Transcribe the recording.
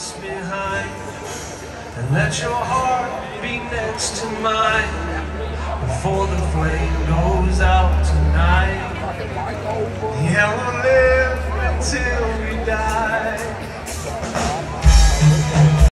us behind. And let your heart be next to mine before the flame goes out tonight. Yeah, we'll live until.